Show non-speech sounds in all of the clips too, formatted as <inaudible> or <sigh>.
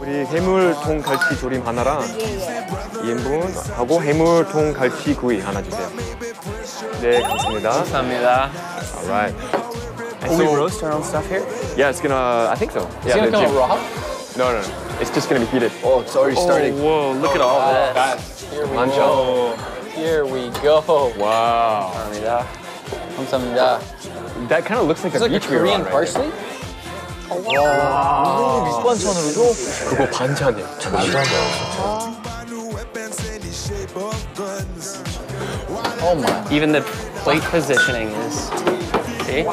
우리 해물통 갈치 조림 하나랑 2인분 하고 해물통 갈치 구이 하나 주세요. 네, 감사합니다. 감사합니다. Alright. Will we roast our own stuff here? Yeah, it's gonna. I think so. Is Yeah, gonna come raw? No, no, no. It's just gonna be heated. Oh, it's already starting. whoa, look at all this. Here we Mancha. go. Here we go. Wow. 감사합니다. 감사합니다. That kind of looks like It's a like a beach we were Korean on, right? parsley? 밑반찬으로 줘? 그거 반찬이야. Oh my. Even the plate positioning is. See? This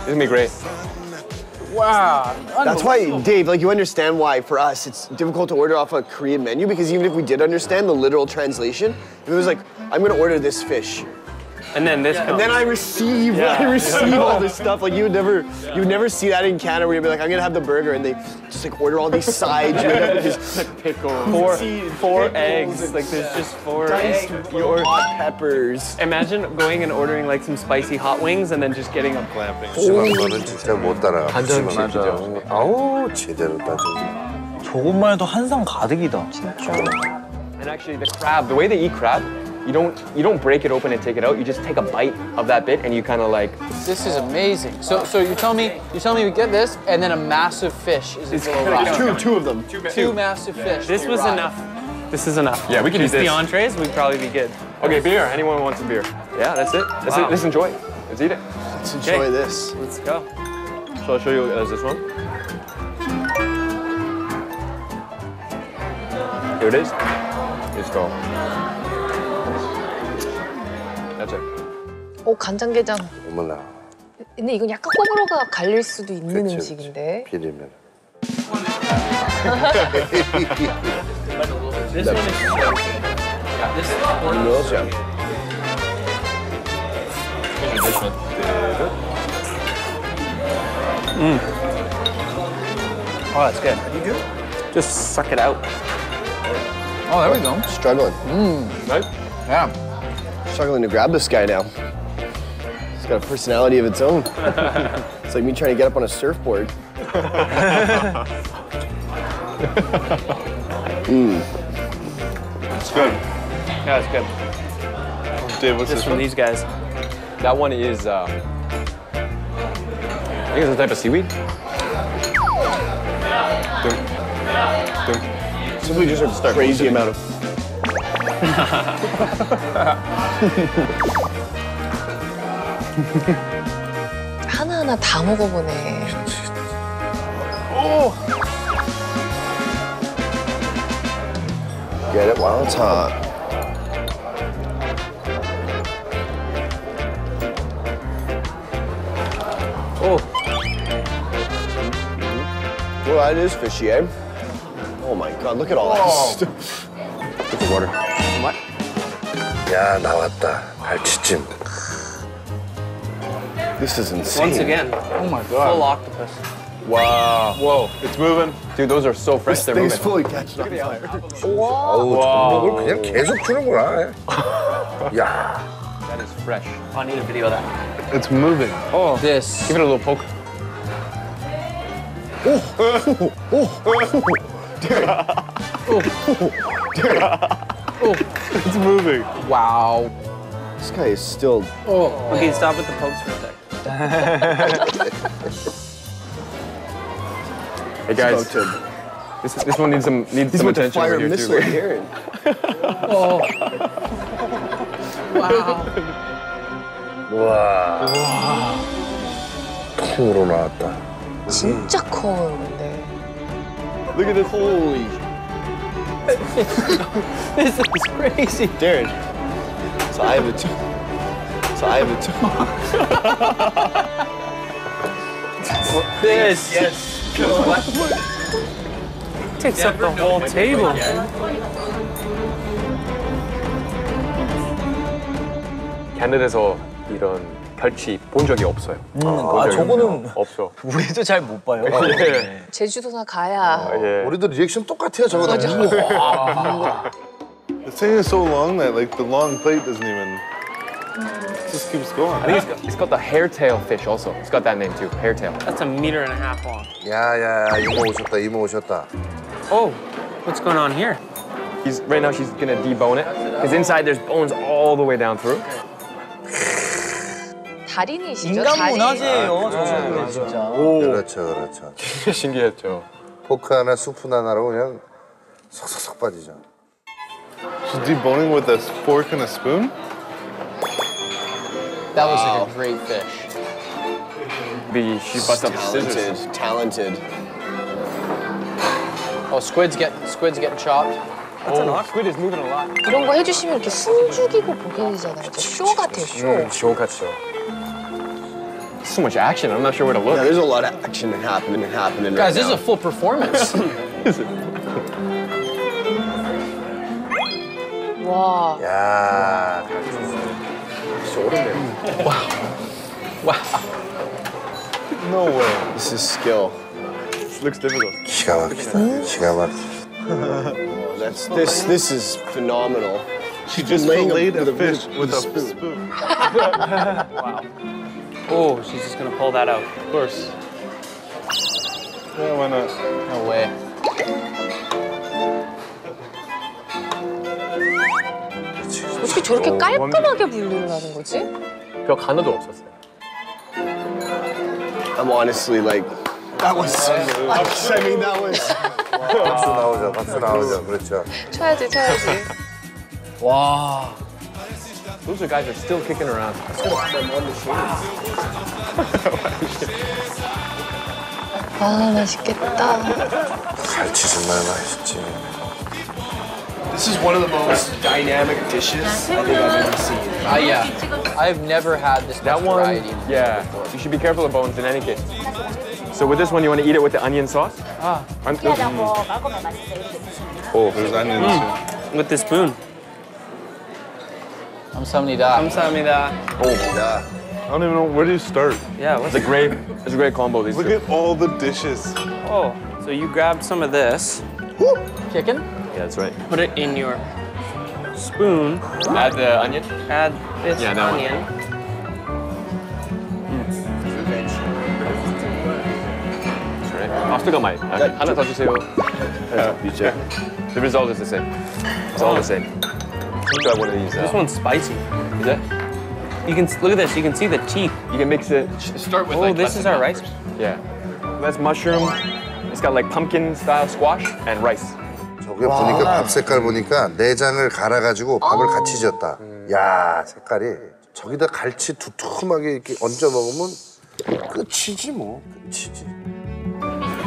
is gonna be great. Wow. That's why, Dave, like you understand why for us it's difficult to order off a Korean menu because even if we did understand the literal translation, if it was like, I'm gonna order this fish. And then this And then I receive, <laughs> I receive all this <laughs> stuff. Like you would never, you would never see that in Canada where you'd be like, I'm gonna have the burger, and they just like order all these sides. You end up with this <laughs> Pickle. four, See, four pickles eggs. and Like there's just four diced eggs. hot peppers. Imagine going and ordering like some spicy hot wings and then just getting a 심한 거는 진짜 못 따라. 반전 심한 칩이죠. 거. 아우 제대로 따져. 저것만 해도 한상 가득이다. And actually, the crab, the way they eat crab, you don't you don't break it open and take it out. You just take a bite of that bit and you kind of like. This is amazing. So, so you tell me, you tell me we get this, and then a massive fish is It's below gonna. Two, two of them. Two massive fish. This was ride. enough. This is enough. Yeah, we can Just eat the entrees. We'd probably be good. Okay, beer. Anyone wants a beer? Yeah, that's it. That's Wow. it. Let's enjoy. Let's eat it. Let's enjoy this. Let's go. So I'll show you uh, this one. Here it is. Let's go. 오 간장게장. 어머나 근데 이건 약간 호불호가 갈릴 수도 있는 그치, 음식인데. 비리면. This Noodles, yeah. Oh, that's good. Just suck it out. Oh, there we go. Struggling. Right? Yeah. Struggling to grab this guy now. He's got a personality of its own. <laughs> it's like me trying to get up on a surfboard. Mm. It's good. Yeah, it's good. Dave, what's this from these guys? That one is. Uh, I think it's a type of seaweed. Simply just a crazy amount of. <laughs> <laughs> 하나하나 다 먹어보네. Get it while it's hot. Oh, Well, that is fishy, eh? Oh my god, look at all that stuff. Get the water. 야 나왔다 갈치찜. This is insane. once again. Oh my god. Full octopus. Wow. Whoa. It's moving. Dude, those are so fresh. This They're thing's moving. fully catching on fire. 어우 전복을 그냥 계속 주는구나. 야 That is fresh. I need a video of that. It's moving. Oh, this. Give it a little poke. It's moving. Wow. This guy is still. Oh. Okay, stop with the pokes for a sec. <laughs> Hey guys, about to- this this one needs some needs He's some about to attention fire a over here missile too. at Darren. Oh. <laughs> wow. 와. 통으로 나왔다. 진짜 커요, 근데. Look at this. Holy. <laughs> This is crazy. Darren. So I have a two. So I have a two. This. Yes. Takes up the whole table. 캐나다에서 이런 갈치 본 적이 없어요. 본 아, 적이 저거는 없어. 우리도 잘 못 봐요. 예. 제주도나 가야. 예. 우리도 리액션 똑같아요 저거. 맞아. The thing is so long that like the long plate doesn't even. Just keeps going. I think it's got, it's got the hairtail fish also. It's got that name too, hairtail. That's a meter and a half long. 야야 이모 오셨다 이모 오셨다. Oh, what's going on here? He's, right now she's gonna debone it. Because inside there's bones all the way down through. 달인이시죠? 인간 달인. 문화재예요, 저 정도면 진짜. 그렇죠 그렇죠. <laughs> 신기했죠. 포크 하나 스푼 하나로 그냥 쏙쏙쏙 빠지죠. She's deboning with a fork and a spoon? That looks like a great fish. The, she busts up the scissors. Talented, talented. Oh, squid's get squid's getting chopped. Oh, squid is moving a lot. 이런 거 해주시면 이렇게 숨죽이고 보게 되잖아요. 진짜 쇼 같아요, 쇼. 쇼 같죠. So much action. I'm not sure where to Yeah, look. there's a lot of action happening happening Guys, right this is now. a full performance. <laughs> 와. 야 No way. This is skill. This looks difficult. 기가 막히다. 기가 막. That's this. This is phenomenal. She just laying a- filleted a with a- fish with with a a spoon. spoon. <laughs> Oh, she's just gonna pull that out. Of course. Yeah, why not? no way. 저렇게 깔끔하게 분리를 거지? 벽 하나도 없었어요. I'm honestly like, that was. I mean, that was. 박수 나오죠. 박수 나오죠. 그렇죠. 쳐야지, 쳐야지. Wow. Those are guys are still kicking around. 아, 맛있겠다. 갈치 정말 맛있지. This is one of the most dynamic dishes I think I've ever seen. Uh, yeah. I've never had this much That one, variety. yeah. You should be careful of bones in any case. So with this one, you want to eat it with the onion sauce? Ah. I'm, Oh, there's onions too. With the spoon. 감사합니다. 감사합니다. 야, I don't even know where do you start. Yeah, what's it's a great, it's a great combo. These Look two. at all the dishes. Oh, so you grab some of this, Chicken? Yeah, that's right. put it in your spoon, Add the onion. add this Yeah, that one. onion. That's right. 아, still got my. 아, 하나 더 주세요. Yeah. The result is the same. It's all the same. Try one of these. This Uh, one's spicy. is it? You can look at this. You can see the teeth. You can mix it. Start with Oh, like. this less is than our that rice. first. Yeah. That's mushroom. It's got like pumpkin style squash and rice. 저게 보니까 밥 색깔 보니까 내장을 갈아가지고 밥을 같이 졌다. 야, 색깔이 저기다 갈치 두툼하게 이렇게 얹어 먹으면 끝이지 뭐. 끝이지.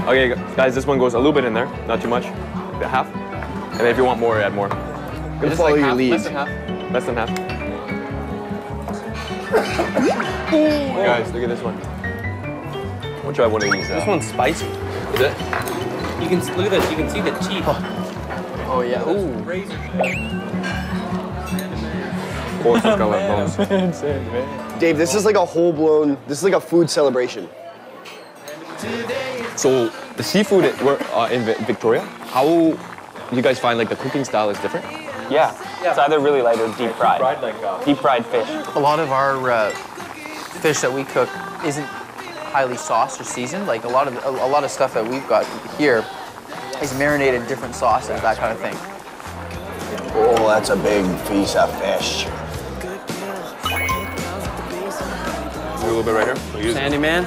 Okay, guys, this one goes a little bit in there, not too much. The half. And if you want more, add more. Just follow like your half, lead. Less than half. Less than half. Guys, look at this one. We'll try one of these. This Uh, one's spicy. is it? You can look at this. You can see the teeth. Oh, yeah. Ooh. Oh, it's got like <laughs> bones. Dave, this is like a whole blown. This is like a food celebration. So the seafood at, we're, uh, in Victoria, how you guys find like the cooking style is different? Yeah. It's either really light or deep fried. like uh, Deep fried fish. A lot of our uh, fish that we cook isn't highly sauced or seasoned. Like a lot of a, a lot of stuff that we've got here is marinated different sauces, that kind of thing. Oh, that's a big piece of fish. a little bit right here. Sandy man.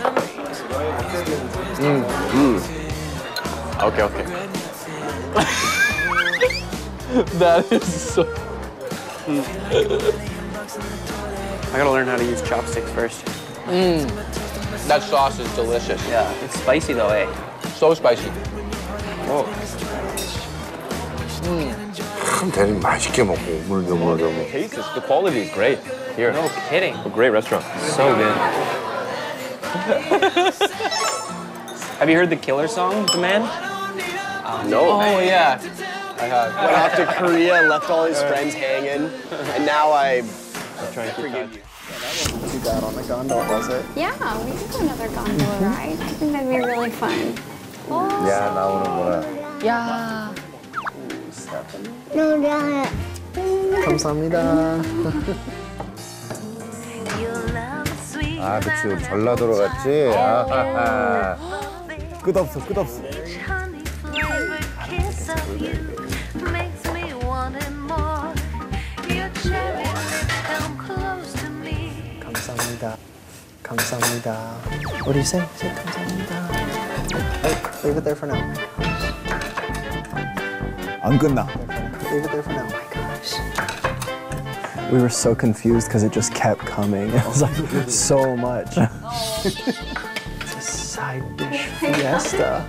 Mm, mm. Okay, okay. <laughs> That is so. Mm. <laughs> I gotta learn how to use chopsticks first. That sauce is delicious. Yeah. It's spicy though, eh? So spicy. 참 대리 맛있게 먹고 오물조물조물. Taste is the quality is great here. No kidding. A great restaurant. So good. <laughs> Have you heard the Killer song, The Man? No. Oh yeah. I have. Went off to Korea, left all his friends hanging, and now I forgive you. Yeah, we could do another gondola ride. I think that'd be really fun. 야 나오는구나. 야. 아, 그치. 우리 전라도로 갔지? 아하하. 끝없어, 끝없어. 감사합니다. 감사합니다. What do you say? Say 감사합니다. Leave it there for now. 안 끝나. Leave it there for now. Oh my gosh. We were so confused because it just kept coming. <laughs> It was like so much. it's <laughs> a side dish fiesta.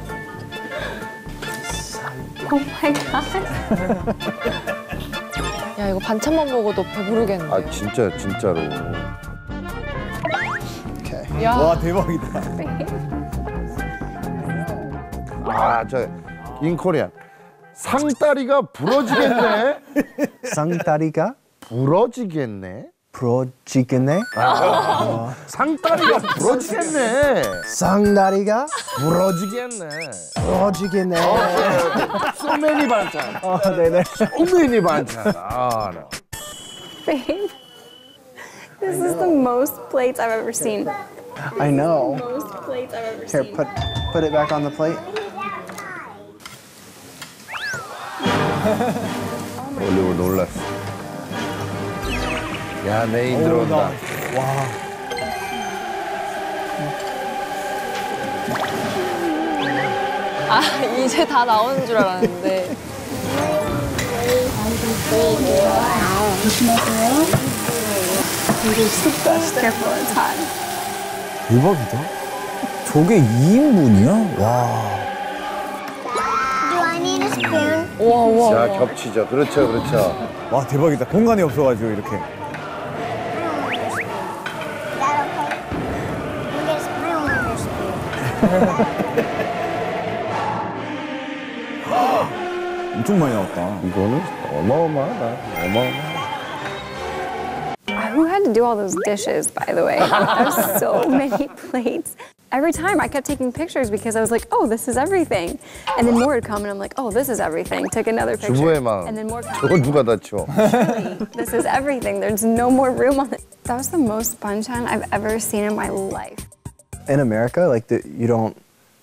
Oh my god. 야 이거 반찬만 먹어도 배부르겠는데. 아, 진짜, 진짜로. Okay. 야. 와, 대박이다. <laughs> 아, 저, 인코리안. 상다리가 부러지겠네? 쌍다리가 부러지겠네? 부러지겠네? 상다리가 부러지겠네? 쌍다리가 부러지겠네. 부러지겠네. 소매니 반찬. 어, 네네. 소매니 반찬. 아, 나. Babe. This is the most plates I've ever seen. I know. Most plates I've ever Here, seen. put put it back on the plate. 올리브 놀랐어. 야, 메인 들어온다. 아 이제 다 나오는 줄 알았는데. Careful, it's hot. 대박이다. 저게 2인분이야? 와. 우와. 자. 겹치죠. 그렇죠, 그렇죠. 와, 대박이다. 공간이 없어가지고 이렇게. 엄청 많이 나왔다. 이거는 어마어마하다. 어마어마하다. Who had to do all those dishes, by the way? There's so many plates. Every time I kept taking pictures because I was like, oh, this is everything. And then more would come and I'm like, oh, this is everything. Took another picture. 주부의 마음. And then more 저걸 come. 누가 다쳐? <laughs> This is everything. There's no more room on it. That was the most banchan I've ever seen in my life. In America, like the, you don't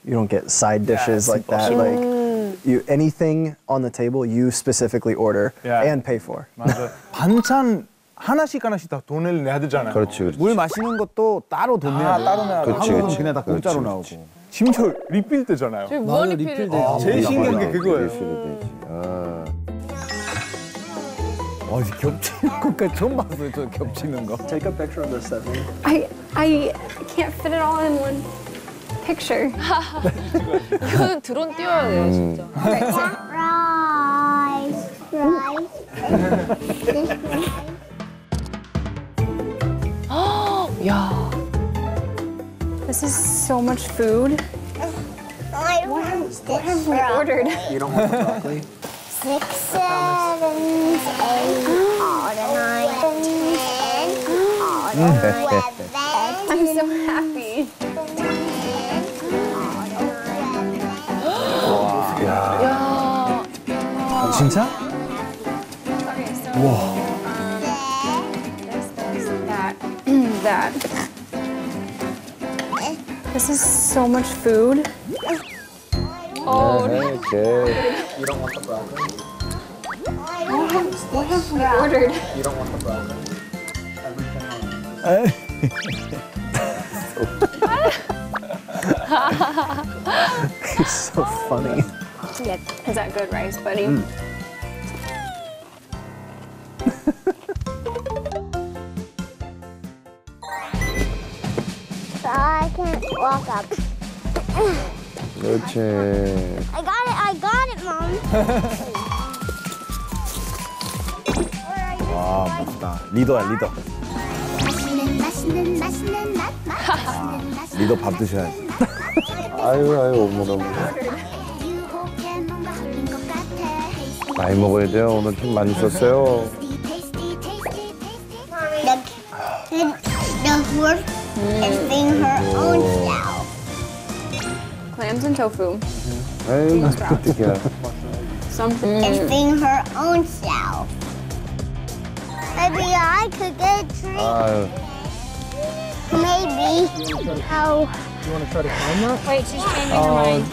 you don't get side dishes like that. Like you anything on the table, you specifically order Yeah. and pay for. <laughs> 맞아. 반찬 하나씩 하나씩 다 돈을 내야 되잖아요. 그렇지, 그렇지. 물 마시는 것도 따로 돈 내야 아, 돼. 따로 내야 돼. 그렇지, 한국은 그렇지. 그냥 다 공짜로 그렇지, 나오고. 심지어 리필 되잖아요. 저기 무한 리필 돼. 제일 신기한 게 리필이 그거예요. 되지. 아. 와, 이제 겹치는 것까지 처음 봤어요, 저 겹치는 거. Take a picture of this, Stephanie. I I can't fit it all in one picture. <laughs> 이거는 드론 띄워야 돼요 진짜. rice, rice. 야. This is so much food. I don't want this What have we ordered? You don't want the broccoli? Six, seven, eight, all the nine, ten, all the eleven, I'm so happy. 야. 진짜? That, This is so much food. Oh, okay. You don't want the broccoli? What have, what have we ordered? You don't want the broccoli. Everything else. He's so funny. Yeah, is that good rice, buddy? Mm. Walk up. 그렇지. I got it, I got it, Mom. 와, 멋있다. 리더야, 리더. 리더 밥 드셔야지. 아유, 아유, 어머나, 어머나. 많이 먹어야 돼요. 오늘 좀 많이 썼어요. mm. her own style. Clams and tofu. Mm -hmm. And put together. Something. And sing her own style. Maybe I could get a treat. Uh, Maybe. Oh. You want to try to climb that? Wait, she's changing her mind.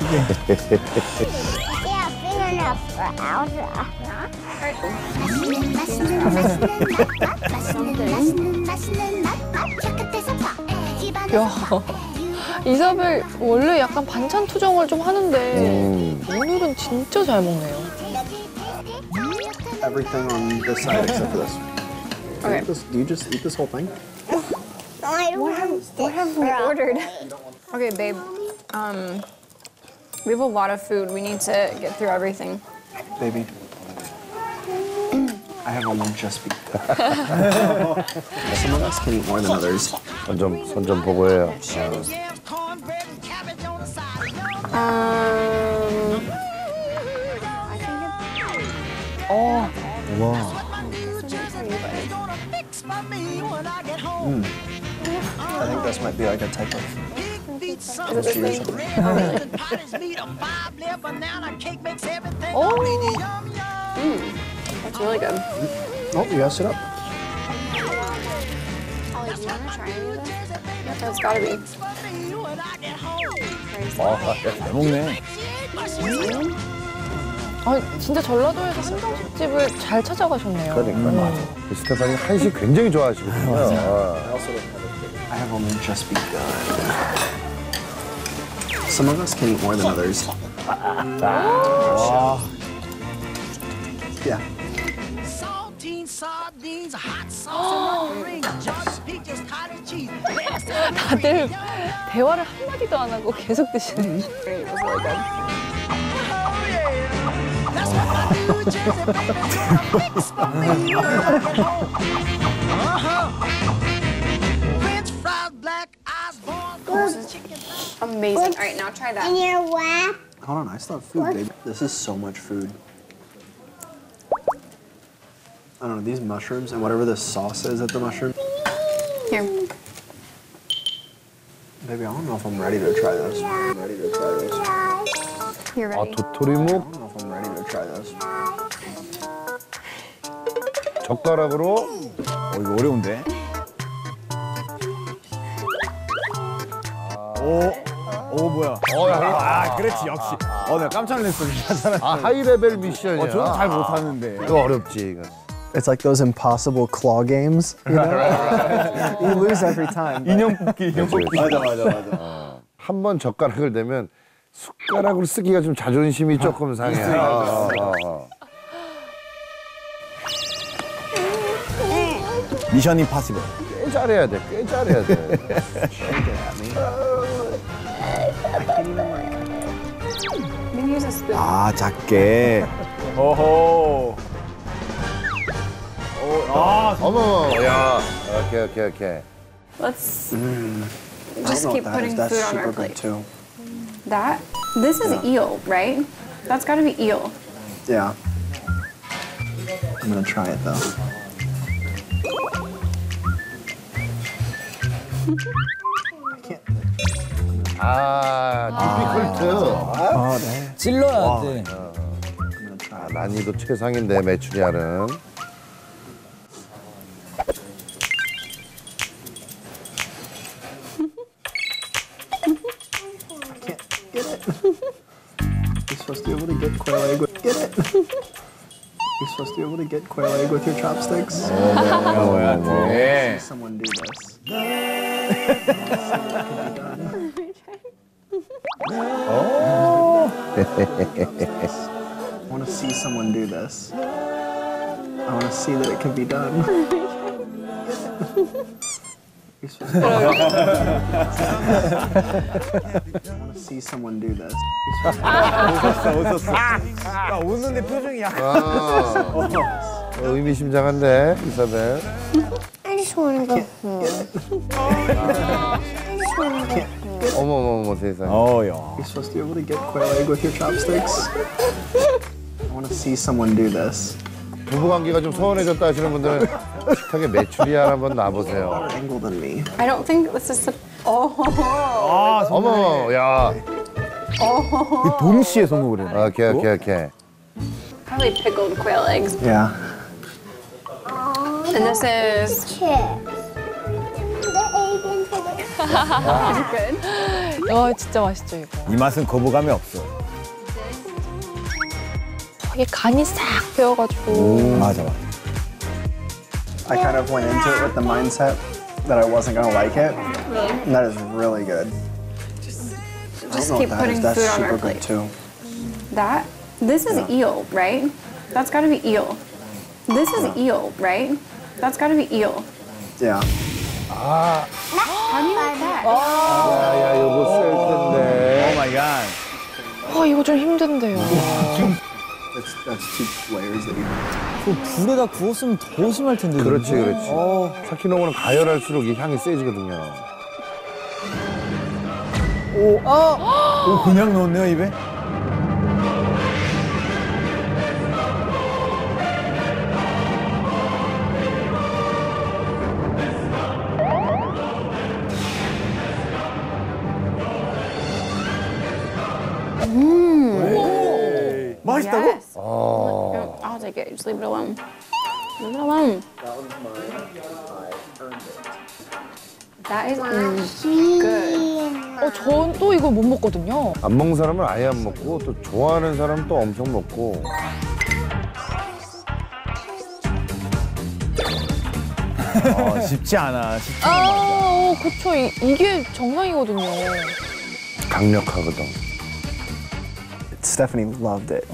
yeah, big enough for Alda. Something. 야, 이사벨 원래 약간 반찬 투정을 좀 하는데 오늘은 진짜 잘 먹네요. Everything on this side except for this. Okay. This- Do you just eat this whole thing? I don't want What have we ordered? Okay, babe. Um, we have a lot of food. We need to get through everything. Baby. I have a just. pizza. Some of us can eat more than others. Some jump, I away. Um. Oh. Wow. Mm. I think this might be like a type of <laughs> oh. Mm. <laughs> That's really good. Oh, you guys sit up. Ollie, do you want to try any of this? That's gotta be. 잘 먹네. 아, 진짜 전라도에서 한정식집을 잘 찾아가셨네요. 그러니까 스테파니 한식 굉장히 좋아하시거든요. I have more just be good. Some of us can eat more than others. Yeah. 다들 대화를 한마디도 안 하고 계속 드시는. It was really good. Amazing. All right, now try In that. your lap. Hold on, I still have food, baby. This is so much food. I don't know, these mushrooms and whatever this sauce is at the mushroom. Here. Baby, I don't know if I'm ready to try this. I'm ready to try this. I You're 아 ready. 도토리묵 don't know if I'm ready to try this. 젓가락으로 어, 이거 어려운데? 오, 오 뭐야? 어, 아, 그렇지 역시. 어, 내가 깜짝 놀랐어. 아 하이 레벨 미션이야. 어, 저는 잘 못하는데. 이거 어렵지 이거. It's like those impossible claw games, you know? you lose every time. but- 인형 뽑기, 인형 뽑기. 맞아, 맞아, 맞아. 한 번 젓가락을 대면 숟가락으로 쓰기가 좀 자존심이 조금 상해. 어, 어, 어. 미션 임파시블. 꽤 잘해야 돼. 꽤 잘해야 돼. 아, 작게. 오호. 오, 아, 어머, 야, 오케이 오케이 오케이. Let's just keep putting food on our plate. too. That? This is eel, right? That's gotta be eel. Yeah. I'm gonna try it though. I can't. 아, 디피컬트. Oh, 네. 찔러야 돼. I'm gonna try 아, it. 난이도 최상인데 메추리알은. You're supposed to be able to get quail egg with get it. You're supposed to be able to get quail egg with your chopsticks. Oh, no yeah. Someone do this. oh. <laughs> I want to see someone do this. I want to see that it can be done. <laughs> see someone do this. You're supposed to- 웃었어, 웃었어. 야, 웃는데 표정이 약간. 아, 의미심장한데 이사벨. I just want to go home. I just want to go home. 어머 어머 어머 세상. 어, 야. You're supposed to be able to get quail egg with your chopsticks. I want to see someone do this. 부부 관계가 좀 소원해졌다 하시는 분들은 식탁에 메추리알 한번 놔보세요. I don't think this is. Oh. 아, 어머, 야, 그 동시에 성공을 했네. 오케이 오케이 오케이. Probably pickled quail eggs. Yeah. And this is Chips. The egg into the good. 어, 진짜 맛있죠, 이거. 이 맛은 거부감이 없어. 이게 간이 싹 배어가지고. 맞아, 맞아. I kind of went into it with the mindset that I wasn't gonna like it. And that is really good. I Just don't know keep what that is. putting That's food on super our good plate. too. That, this is eel, right? That's gotta be eel. This is eel, right? That's gotta be eel. Yeah. How do you like that? 야야 이거 쓸 텐데. 오 마이 갓. 아, 이거 좀 힘든데요. That's, that's two layers that you 그 불에다 구웠으면 더 심할 텐데. 그렇지 이거. 그렇지. 사키노고는 가열할수록 이 향이 세지거든요. 오, 그냥 넣었네요, 입에? 맛있다고? Yes. Oh, I'll take it. Just leave it alone. Leave it alone. That is mm, good. 어, 전 또 이거 못 먹거든요. 안 먹는 사람은 아예 안 먹고 또 좋아하는 사람은 또 엄청 먹고. 어, 쉽지 않아. 쉽지 않아. 아, 어, 그쵸. 이, 이게 정상이거든요. 강력하거든. Stephanie loved it.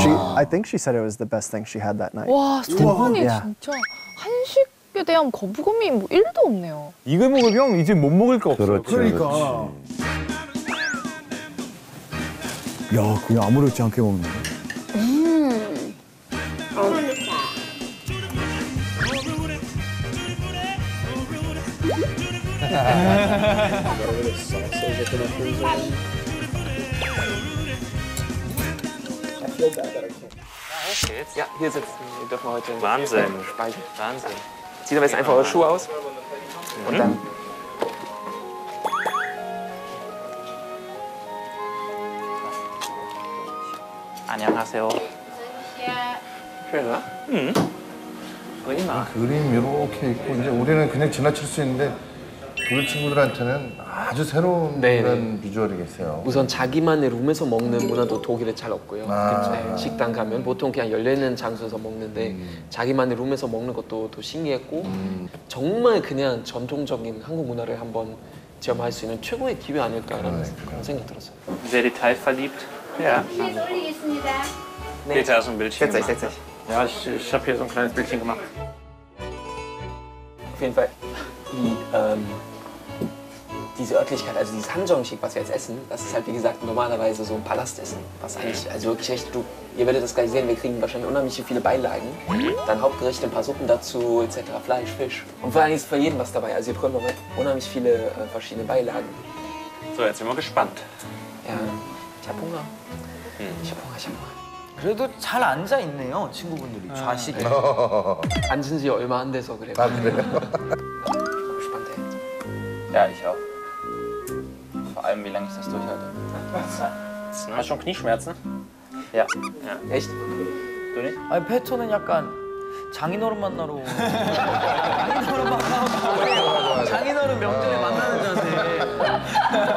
She, I think she said it was the best thing she had that night. 와, 스테판이 야. 진짜 한식에 대한 거부감이 뭐 1도 없네요. 이거 먹으면 이제 못 먹을 거 없어. 그렇지, 그러니까. 야, 그냥 아무렇지 않게 먹네. Ja, hier sitzen. Wir dürfen heute Wahnsinn. Speisen. Wahnsinn. Zieht aber jetzt einfach eure Schuhe aus. Und dann. 안녕하세요. Schön, oder? Prima. 그림 이렇게 있고 이제 우리는 그냥 지나칠 수 있는데 독일 친구들한테는 아주 새로운 네, 그런 비주얼이겠어요. 우선 자기만의 룸에서 먹는 문화도 독일에 잘 없고요. 아. 네, 식당 가면 보통 그냥 열려있는 장소에서 먹는데 자기만의 룸에서 먹는 것도 또 신기했고 정말 그냥 전통적인 한국 문화를 한번 체험할 수 있는 최고의 기회 아닐까라는 그런 생각 들었어요. Sehr detailverliebt. Ja. Peter, hast du ein Bildchen Setz euch, setz euch. Ja, ich, ich habe hier so ein kleines Bildchen gemacht. Auf jeden Fall. Die, ähm, diese Örtlichkeit, also dieses Hanjeongshik, was wir jetzt essen, das ist halt wie gesagt normalerweise so ein Palastessen. Was eigentlich, also wirklich echt, du, ihr werdet das gleich sehen, wir kriegen wahrscheinlich unheimlich viele Beilagen. Dann Hauptgerichte, ein paar Suppen dazu, etc. Fleisch, Fisch. Und vor allem ist für jeden was dabei. Also ihr bekommt noch unheimlich viele äh, verschiedene Beilagen. So, jetzt sind wir gespannt. Ja, ich hab Hunger. Ich hab Hunger, ich hab Hunger. 그래도 잘 앉아 있네요, 친구분들이 좌식에. 앉은 지 얼마 안 돼서 그래요. 아 그래요? gespannt, ey. Ja, ich auch. Allem, wie lange ich das durchhalte. Hast du schon Knieschmerzen? Ja. ja. Echt? Du nicht? 아니 페터는 약간 장인어른 만나러 장인어른 만나러 장인어른 명절에 만나는 자세.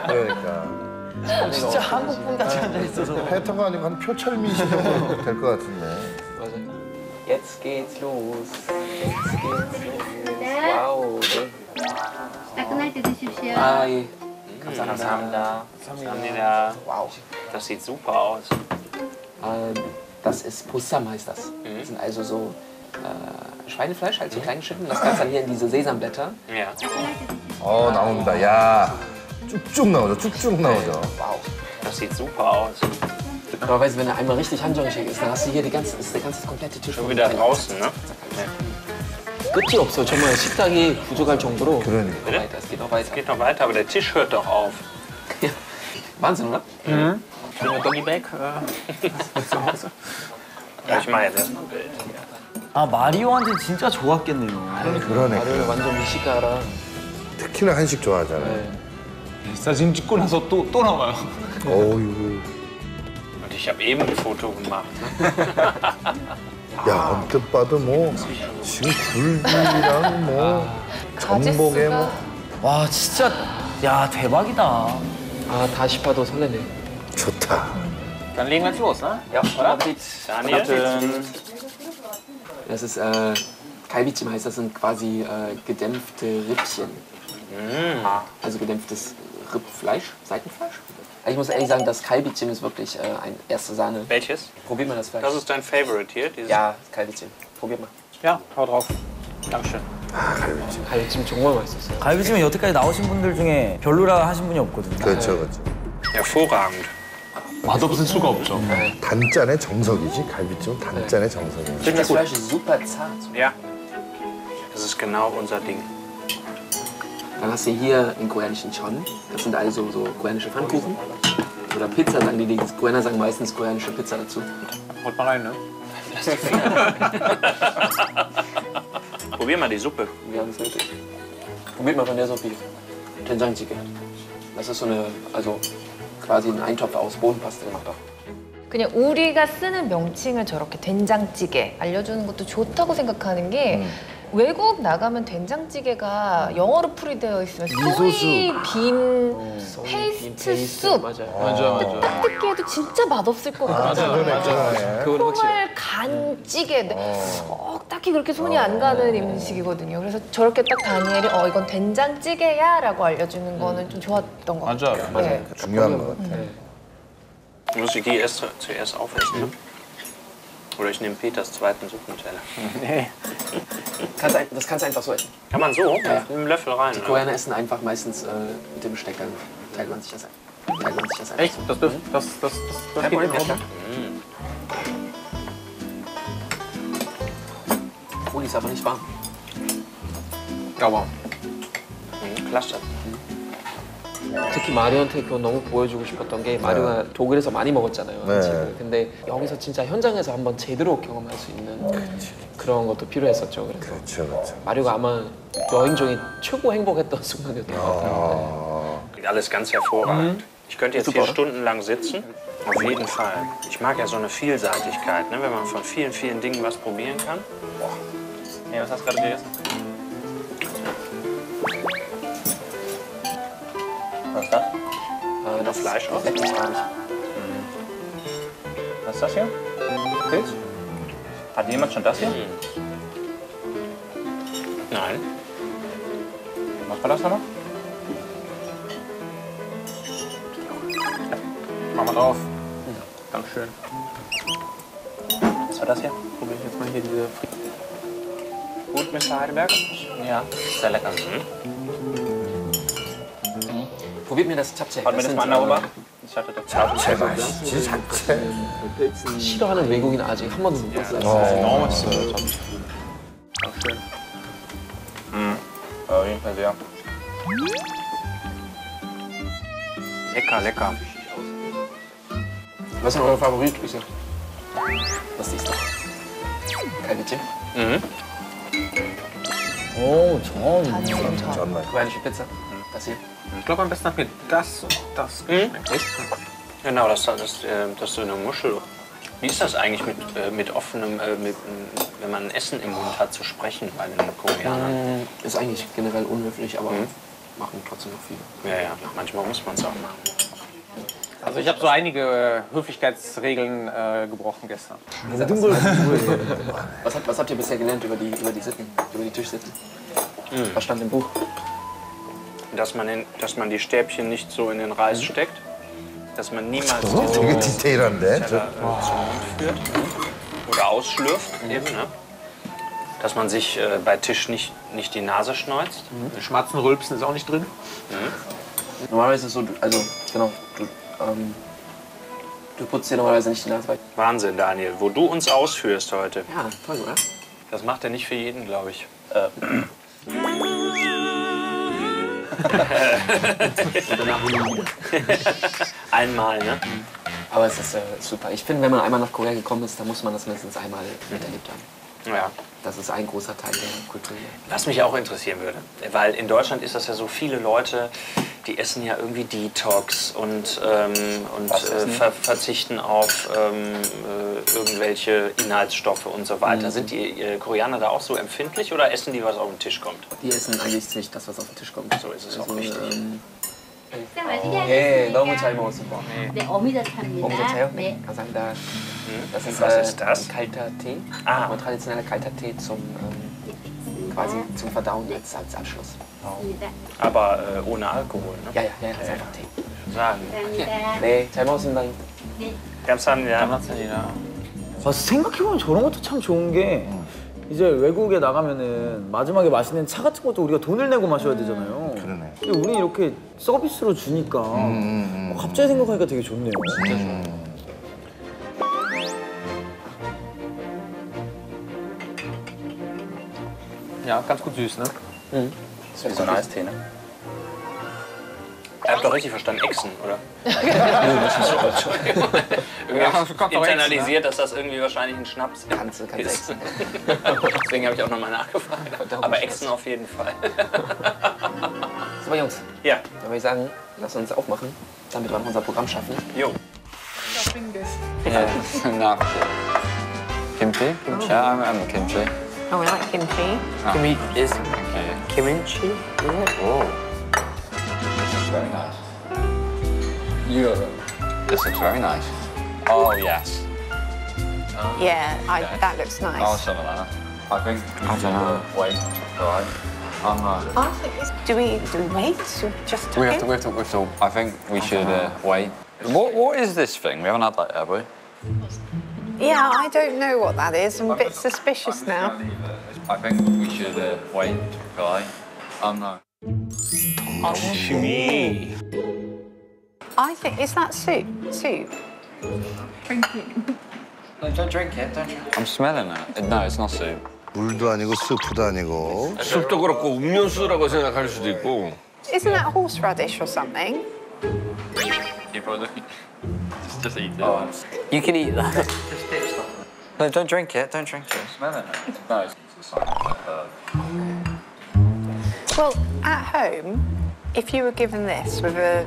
그러니까 진짜 한국 분 같이 앉아 있어서. 패턴가 아니고 한 표철민 씨 정도 될 것 같은데. 맞아요. Jetzt geht's los. Jetzt geht's los. 와우. 따끈할 때 드십시오. 아, 예. Kamsahamnida. Kamsahamnida. Wow. Das sieht super aus. Ähm, das ist Pussam heißt das. Das sind also so äh, Schweinefleisch, halt so klein geschnitten. Das Ganze dann hier in diese Sesamblätter. Ja. 어 나옵니다. 야 쭉쭉 나오죠. 쭉쭉 나오죠. Wow. Das sieht super aus. Aber weißt du, wenn er einmal richtig Hanjeongshik ist, dann hast du hier die ganze, ist der ganze komplette Tisch. Schon voll wieder mit draußen, ne? 끝이 없어. 정말 식탁이 부족할 정도로. 그러니까. Noch weiter, es geht noch weiter. Geht noch weiter, aber der Tisch hört doch auf. Wahnsinn, oder? Schöne Doggybag äh, zu Hause. Ja, ich mache jetzt erstmal ein Bild. 아 마리오한테 진짜 좋았겠네요. 그러네. 나를 완전 미식가라. 특히나 한식 좋아하잖아요. 네. 사진 찍고 나서 또, 또 나와요. 어유. Und ich habe eben ein Foto gemacht. 야 언뜻 봐도 뭐 지금 굴비랑 뭐 전복에 뭐 와 진짜 야 대박이다. 아, 다시파도 설레네. 좋다. Dann legen wir jetzt los, ne? Ja, Oder? Appetit. Daniel. Das ist äh, Kalbitschim heißt, das sind quasi äh, gedämpfte Rippchen. Mm. Also gedämpftes Rippfleisch, Seitenfleisch. Ich muss ehrlich sagen, das Kalbitschim ist wirklich äh, ein erste Sahne. Welches? Probiert mal das Fleisch. Das ist dein Favorite hier? Dieses ja, Kalbitschim. Probiert mal. Ja, hau drauf. Dankeschön. 갈비찜 정말 맛있었어요. 갈비찜에 여태까지 나오신 분들 중에 별로라 하신 분이 없거든요. 그렇죠, 그렇죠. Hervorragend. 맛없을 수가 없죠. 단짠의 정석이지 갈비찜은 단짠의 정석이지. Das Fleisch ist super zart. Ja. Das ist genau unser Ding. Dann hast du hier den koreanischen Chon. Das sind also so koreanische Pfannkuchen. Oder Pizza sagen die. Die Koreaner sagen meistens koreanische Pizza dazu. Haut mal rein, ne? <laughs> Probier mal die Suppe. Wir haben es nötig. Probiert mal von der Suppe. Tenjangjigae. Das ist so eine, also quasi ein Eintopf aus Bohnenpaste gemacht. Auch. 그냥 우리가 쓰는 명칭을 저렇게 된장찌개 알려주는 것도 좋다고 생각하는 게 외국 나가면 된장찌개가 영어로 풀이되어 있으면 소이 빈 페이스트 숲 맞아, 맞아. 딱 듣기에도 진짜 맛없을 것 같아요. 정말 간 찌개. 어, 딱히 그렇게 손이 안 가는 음식이거든요. 그래서 저렇게 딱 다니엘이 어 이건 된장찌개야 라고 알려주는 거는 좀 좋았던 것 같아요. 맞아. 네. 중요한 것 같아. Die erst zuerst aufessen? Ne? Oder ich nehme Peters zweiten Suppenteller. <laughs> Nee. Das kannst du einfach so essen. Kann man so? Ja, ja. Mit einem Löffel rein. Die Koreaner essen einfach meistens äh, mit dem Stecker. Teilt man sich das ein. Teilt man sich das ein. Echt? Das, mhm. das, das, das, das, geht in Ordnung? Cool, ist aber nicht warm. Sauber. Mhm, klasse. Mhm. 특히 마리오한테 그거 너무 보여주고 싶었던 게 마리오가 독일에서 많이 먹었잖아요. 네. 음식을. 근데 여기서 진짜 현장에서 한번 제대로 경험할 수 있는 그런 것도 필요했었죠. 그래서 그렇죠, 그렇죠. 마리오가 아마 여행 중에 최고 행복했던 순간이었던 것 같아요. Alles ganz hervorragend. Ich könnte jetzt hier stundenlang sitzen. Auf jeden Fall. Ich mag ja so eine Vielseitigkeit, ne? wenn man von vielen, vielen Dingen was probieren kann. Nee, was hast du gerade gegessen? Das Fleisch aus? Ich. Was ist das hier? Pilz? Hat jemand schon das hier? Nein. Was war das nochmal? Mach mal drauf. Dankeschön. Was war das hier? Probier ich jetzt mal hier diese Gut, Mr. Heidelberg? Ja, sehr lecker. 고비입니다 잡채. 얼마나 만나봐봐. 잡채 맛있지 잡채. 싫어하는 외국인 아직 한 번도 못 봤어요. 너무 맛있어요 잡채. 음, 어, 여기까지요. Lecker, lecker. Was ist euer Favorit, Luisa? Was ist das? Kalbitchen? Mhm. Oh, toll. Koreanische Pizza. Das hier. Ich glaube, am besten hat mir das und das geschmeckt. Echt? Genau, das, das, äh, das ist so eine Muschel. Wie ist das eigentlich mit, äh, mit offenem, äh, mit, wenn man ein Essen im Mund hat, zu sprechen bei den Koreanern? Ist eigentlich generell unhöflich, aber machen trotzdem noch viele. Ja, ja, manchmal muss man es auch machen. Also ich habe so einige äh, Höflichkeitsregeln äh, gebrochen gestern. Was, habt, was habt ihr bisher gelernt über die, über die Sitten, über die Tischsitten? Was stand im Buch? dass man, in, dass man die Stäbchen nicht so in den Reis mhm. steckt, dass man niemals so, die so die ne? Teller, äh, zum Mund führt ne? oder ausschlürft, mhm. eben, ne? dass man sich äh, bei Tisch nicht, nicht die Nase schneuzt. Mhm. Schmatzen, Rülpsen ist auch nicht drin. Mhm. Normalerweise ist es so, also genau, du, ähm, du putzt dir normalerweise nicht die Nase weg. Wahnsinn, Daniel, wo du uns ausführst heute. Ja, toll, oder? Das macht er nicht für jeden, glaube ich. Äh. <clears throat> <laughs> Einmal, ne? Aber es ist äh, super. Ich finde, wenn man einmal nach Korea gekommen ist, dann muss man das mindestens einmal miterlebt haben. Ja. Das ist ein großer Teil der Kultur. Was mich auch interessieren würde, weil in Deutschland ist das ja so viele Leute, die essen ja irgendwie Detox und, ähm, und äh, ver verzichten auf ähm, äh, irgendwelche Inhaltsstoffe und so weiter. Mhm. Sind die äh, Koreaner da auch so empfindlich oder essen die, was auf den Tisch kommt? Die essen eigentlich nicht das, was auf den Tisch kommt. So ist es also, auch richtig. Ähm, 식사 맛있게 예, 하셨습니까? 너무 잘 먹었습니다. 네, 어미자차입니다. 어미자차요? 네. 감사합니다. Das ist Was äh, ist das? kalter Tee. Ah. Ein traditioneller kalter Tee zum ähm, quasi zum Verdauen als, als Abschluss. Aber äh, ohne Alkohol, ne? Ja, ja, ja, das ist einfach Tee. Sagen. 네, 잘 먹었습니다. 감사합니다. 감사합니다. 아, 생각해보면 저런 것도 참 좋은 게 이제 외국에 나가면은 마지막에 마시는 차 같은 것도 우리가 돈을 내고 마셔야 되잖아요. 그러네. 근데 우리 이렇게 서비스로 주니까 어, 갑자기 생각하니까 되게 좋네요. 진짜 좋아요. Ja, ganz gut süß, ne? Mhm. Das ist wie so ein Eistee, ne? Ihr habt doch richtig verstanden, Echsen, oder? <laughs> Nö, das ist Deutsch. Irgendwie Ja, hab ich kommt doch Echsen, internalisiert, dass das irgendwie wahrscheinlich ein Schnaps Ganze, ganze ist. <laughs> Deswegen habe ich auch nochmal nachgefragt. Aber Echsen auf jeden Fall. <laughs> So, Jungs. Ja. Dann würde ich sagen, lass uns aufmachen, damit wir noch unser Programm schaffen. Jo. Yeah, no. Kimchi? Kimchi? Yeah, I'm, I'm kimchi. Oh, I like kimchi. Ah. Kimchi is Thank kimchi, is it? Whoa. That's very nice. You This looks very nice. Oh, yes. Yeah, I, Okay. that looks nice. Oh, some of that. I think we should uh, wait. Right. I'm uh, I think it's, do we do we wait? Or just we have to, in? we have to, we have to, I think we should uh, wait. What, what is this thing? We haven't had that, have we? Yeah, I don't know what that is. I'm a bit suspicious now. I think we should uh, wait, guy. I'm not. Sashimi. I think is that soup? Soup. Drinking. No, don't drink it, don't drink it. I'm smelling it. No, it's not soup. 물도 아니고 스프도 아니고. 숲도 그렇고 음료수라고 생각할 수도 있고. Isn't that horseradish or something? <laughs> You probably just, just eat it. You can eat that. No, don't drink it. Don't drink it. I'm smelling it. No, it's, it's like uh, Well, at home, if you were given this with a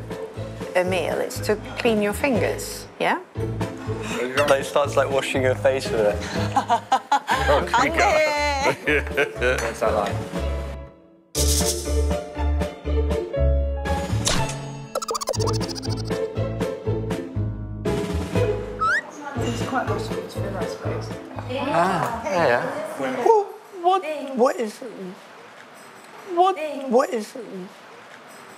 a meal, it's to clean your fingers. Yeah. Like starts like washing her face with it. <laughs> What's that like? It's quite possible to fill, I suppose. Ah, yeah, yeah. What? What is? What? What is?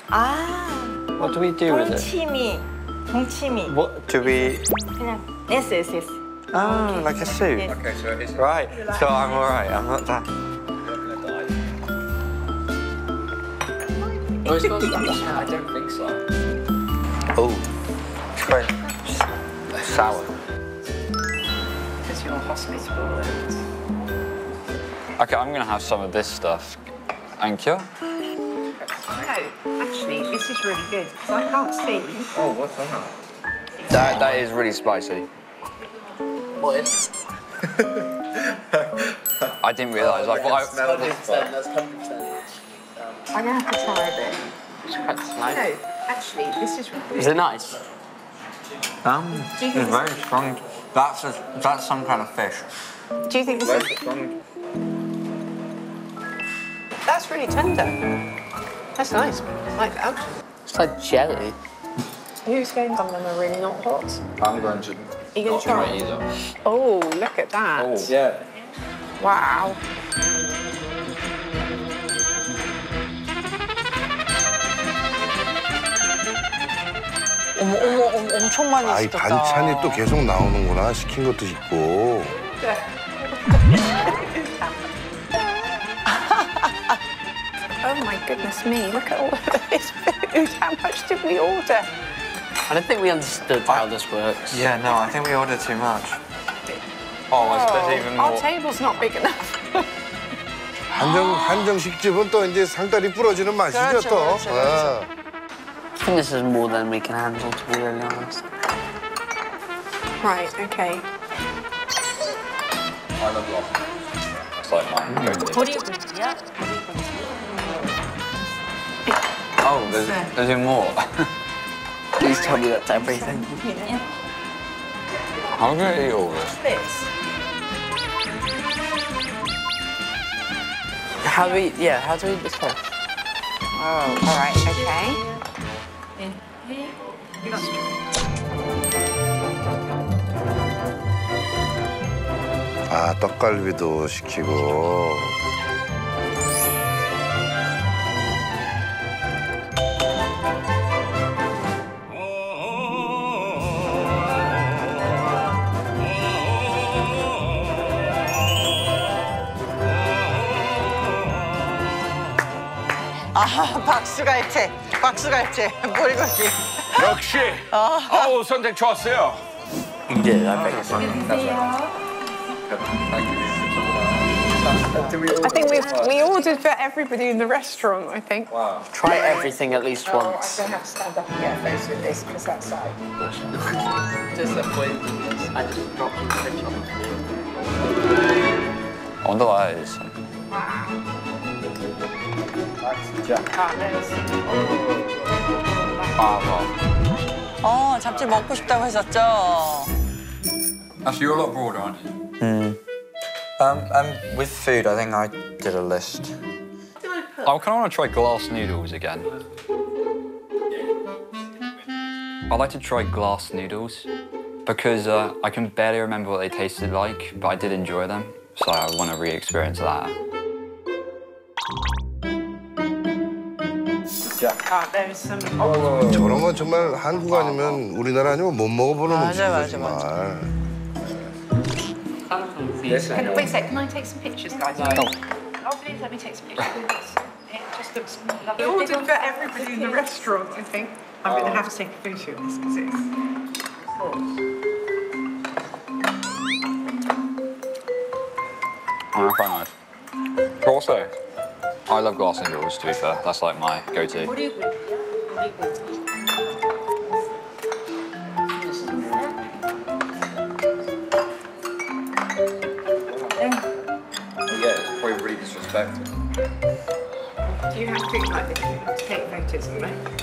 아, What do we do with it? 동치미. 동치미. What do we? 그냥 S S S. Oh, like a soup. Yes. Okay, so it's right. So I'm alright. I'm not that. Oh, it smells nice. I don't think so. Oh, it's quite sour. Because you're hospitable. Okay, I'm gonna have some of this stuff. Thank you. No, actually, this is really good because I can't see. Oh, what's that? That that is really spicy. What is? I didn't realise. I thought I, That's 100%. I'm gonna have to try a bit. That's No, actually, this is really Is it nice? um, Do you it's very strong. That's a, that's some kind of fish. Do you think this Very is? strong. That's really tender. That's nice. I like that. It's like jelly. Who's going? Some of them are really not hot. I'm going to. you gonna try? either. Oh, look at that. Oh. Yeah. Wow. 어머 어머 엄청 많이 아이 시켰다. 반찬이 또 계속 나오는구나. 시킨 것도 있고. Oh my goodness me! Look at all of this food. How much did we order? I don't think we understood how this works. Yeah, no, I think we ordered too much. Oh, there's, there's even our more. table's not big enough. 한정 한정식집은 또 이제 상다리 부러지는 맛이죠 그렇죠, 또. 그렇죠, 어. I think this is more than we can handle, to be really honest. right. Okay. I love lobster. It's like my go-to. Oh, there's, there's even more. Please tell me that's everything. I'm gonna eat all this. How do we, yeah, how do we eat this first? Oh, all right. Okay. 아 떡갈비도 시키고 아, 박수갈채. 박수갈채. 머리걸기. 역시. 어우 선택 좋았어요. You did, I bet so. I think we we ordered for everybody in the restaurant. I think. Wow. Try everything at least once. have to stand up and get a face with this because that's like. Just a point. I just dropped you the picture. I 어, 잡채 먹고 싶다고 했었죠. Actually, you're a lot broader, aren't you? Hmm. Um, and with food, I think I did a list. I kind of want to try glass noodles again. I'd like to try glass noodles because uh, I can barely remember what they tasted like, but I did enjoy them, so I want to re-experience that. Ah, there's some. 저런 건 정말 한국 아니면 우리나라 아니면 못 먹어보는 맞아, 음식이죠 맞아, 정말. Can, wait a sec, can I take some pictures, guys? No. Oh, please let me take some pictures. It just looks lovely. We ordered for everybody in the restaurant, I think. I'm going to have to take a photo of this because it's. Oh, quite nice. But also, I love glass noodles, to be fair. That's like my go-to. What do you Yeah, it's probably really disrespectful. Do you have to like this? You have to take photos of it.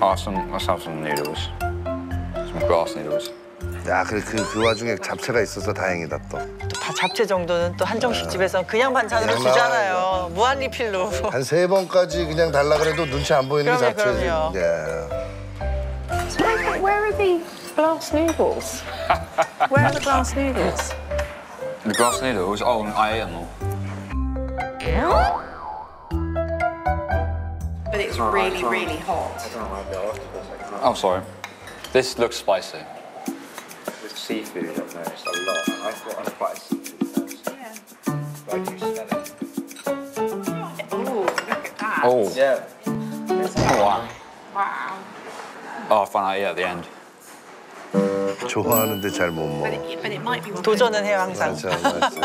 Oh, some, let's have some noodles. Some glass noodles. 야, 그래 그, 그 와중에 잡채가 있어서 다행이다 또. 다 잡채 정도는 또 한정식 집에서 그냥 반찬으로 그냥 주잖아요. 무한 리필로. 한 세 번까지 그냥 달라 그래도 눈치 안 보이는 게 그럼요, 잡채지. 그럼요. 예. Where, where are the glass noodles? Where are the glass noodles? The glass noodles, oh, I ate them all. But it's really, really hot. Oh, sorry. This looks spicy. Seafood, I've noticed a lot. And I thought I was quite a seafood person. But I do smell it. Oh, look at that. Oh. Yeah. Oh, wow. Wow. Oh, I found out yeah, at the end. 좋아하는데 잘못 But 먹어. it, but it might be one of 도전은 해요 항상. 맞아, 맞아.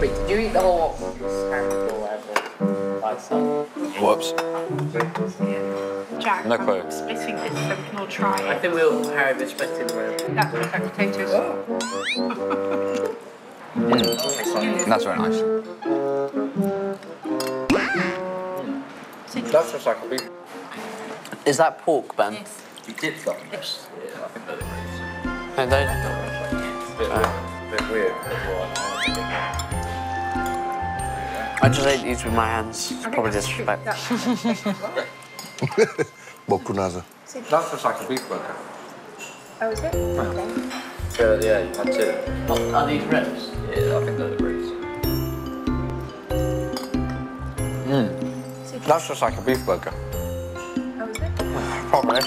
Wait, did you eat the whole by yourself? Whoops. Jack, No I'm clue. splitting this so we can all try I think we'll Harry the split in the room. That's perfect potatoes. <laughs> That's very nice. That's just like a beef. Is that pork, Ben? You did something. Yeah, I think they're the And they, bit, bit weird. I just ate these with my hands. It's probably disrespect. 먹고 <laughs> That's just like a beef burger. Oh, is it? Okay. Yeah, yeah, you had two. Are these ribs? Yeah, I think they're the ribs. Mmm. That's just like a beef burger. Oh, is it? Probably.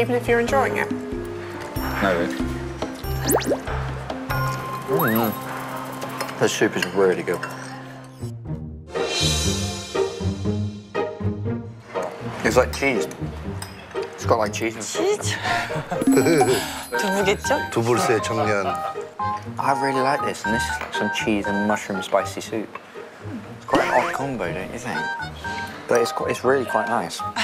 Even if you're enjoying it? Maybe. Mmm. The soup is really good. It's like cheese. It's got like cheese. 치즈? <laughs> 두부겠죠? 두불새 청년. I really like this, and this is like some cheese and mushroom spicy soup. It's quite an odd combo, don't you think? But it's quite, it's really quite nice. <laughs>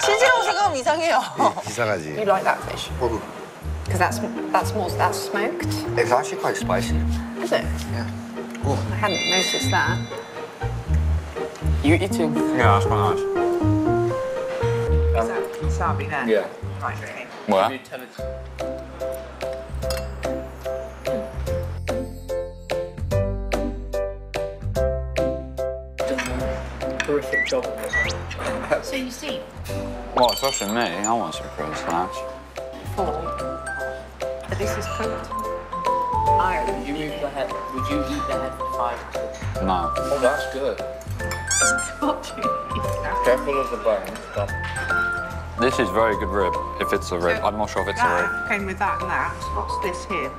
치즈라고 생각하면 이상해요. <laughs> 이상하지. You like that fish? Because that's that's more that's smoked. It's actually quite spicy. Is it? Yeah. I hadn't noticed that. You eating? Yeah, that's quite nice. Um, is that wasabi there? Yeah. Right, okay. What? Terrific job so you see? Well, especially me, I want some surprise that. Four. But this is cooked. Iron. Would you move the head? Would you eat the head for five? No. Oh, that's good. Careful of the bone. Stop. This is very good rib, if it's a rib. I'm not sure if it's a rib. That came with that and that. What's this here?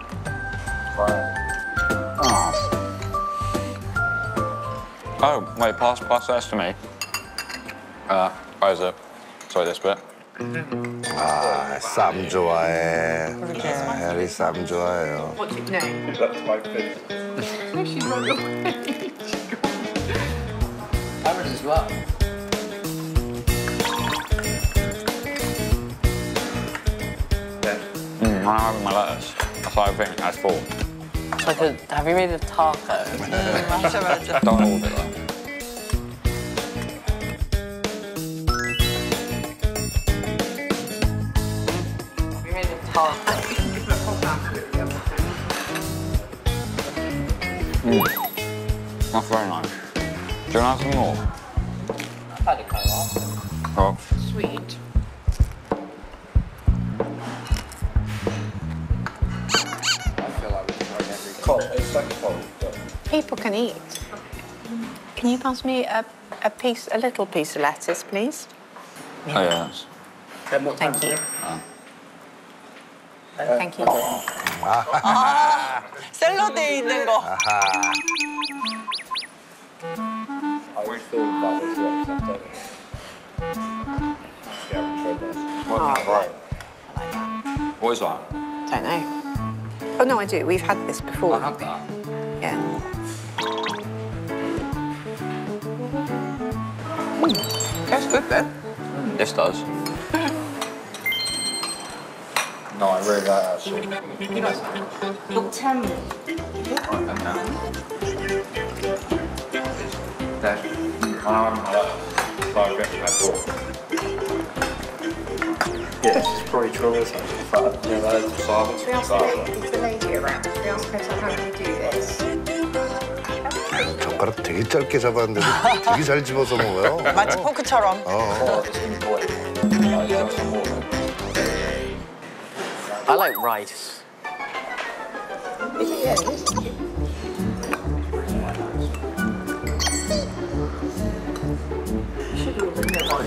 Oh. Oh, wait, pass, pass this to me. Uh, where is it? Sorry, this bit. 아, 쌈 좋아해. 해리 쌈 좋아해요. What's it name? That's my face. as well. Mm, I'm having my lettuce. That's what I think. That's full. It's like a, have you made a taco? <laughs> Don't hold it. Mm. That's very nice. Do you want some more? like cold. People can eat. Can you pass me a, a piece, a little piece of lettuce, please? Oh, yes. Thank you. 아. Thank you. 아, 샐러드에 있는 거. 아하. Right. What is that? Don't know. Oh no, I do. We've had this before. I have that. Yeah. Hmm. That's good then. This does. No, I really like that actually. Look, tell me. That, like I thought. Yeah, it's probably true, isn't it? But, yeah, that is. Should we ask the the lady around? Should we ask her to how do we do this? 젓가락 되게 짧게 잡았는데도 되게 잘 집어서 먹어요. 마치 포크처럼. 어. I like rice. Yeah,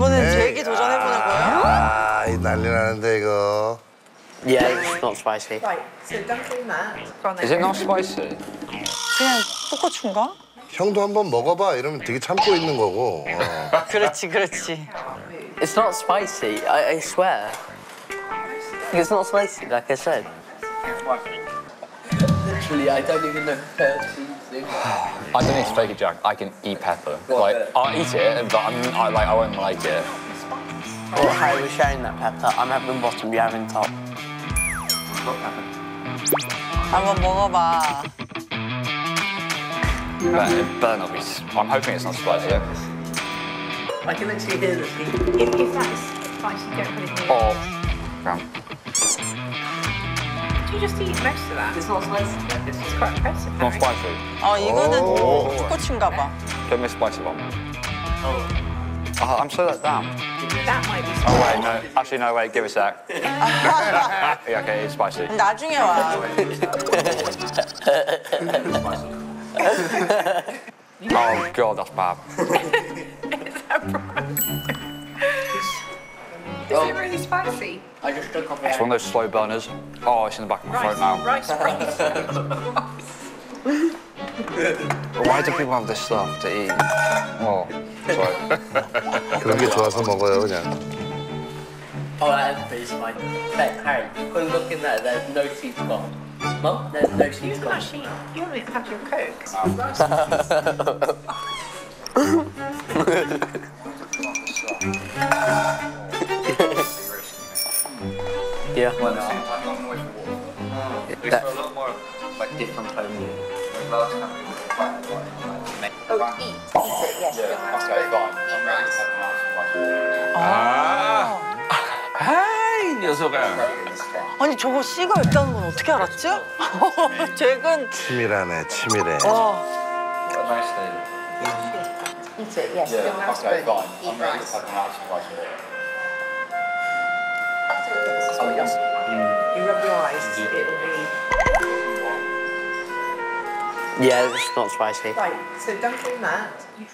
이번엔 제기 도전해보는 거예요? 아, 이 난리 나는데 이거. Yeah, it's not spicy. Right, so don't do that. Is it not spicy? 그냥 포커춘가? 형도 한번 먹어봐 이러면 되게 참고 있는 거고. 어. 그렇지 그렇지. It's not spicy, I, I swear. It's not spicy, like I said. Literally, I don't even know <sighs> I don't need to fake it, Jack. I can eat pepper. Like, I'll eat it, but I'm, I like, I won't like it. Well, Harry, we're sharing that pepper. I'm having bottom, you're having top. 한번 먹어봐. But it better not be. s- I'm hoping it's not spicy. I can actually hear the If, if that's spicy, don't put it in. Or, um, Do you just eat most of that? It's not spicy. This is quite impressive. not Harry. spicy. 어 이거는 오. 포커춘가 봐. Give me a spicy one. Oh, I'm so let down. That might be Oh spicy. wait, no. Actually, no. Wait, give it a sec. <laughs> yeah, okay, it's spicy. 나중에 와. <laughs> Oh god, that's bad. Is <laughs> it really spicy. I just took off It's one of those slow burners. Oh, it's in the back of my rice, throat now. Rice rolls. but why do people have this stuff to eat? Oh, sorry. Couldn't get to us on the wheel again. Oh, that is fine. Hey, Harry, good looking there. There's no teeth gone. Mum, there's no sheep you gone. Sheep. You haven't even had your Coke. Um. <laughs> <laughs> Yeah. One hour. Same time, long way for water. Oh. At least that, for a lot more like different time. Yeah. Like last time we were quite like, like Oh, eat. Eat it, yes. Yeah. Okay, fine. I'm ready to have an answer question. Ah. 아이 녀석아 아니 저거 씨가 있다는 건 어떻게 알았지? 잭은 치밀하네 치밀해 어. A nice day. Eat it, yes. Yeah. Okay, fine. I'm ready to have an answer question. Spoon. Eat rice. You rub your eyes, it will be. Yeah, it's not spicy. Right, so don't do that. You-